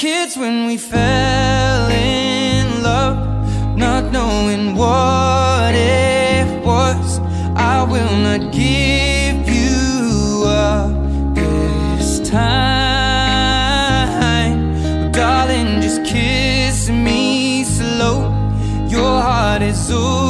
Kids when we fell in love, not knowing what it was. I will not give you up this time. Well, darling, just kiss me slow. Your heart is all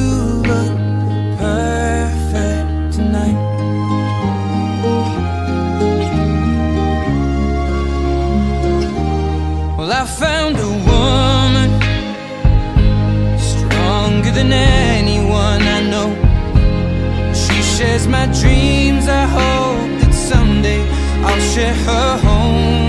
Share her home.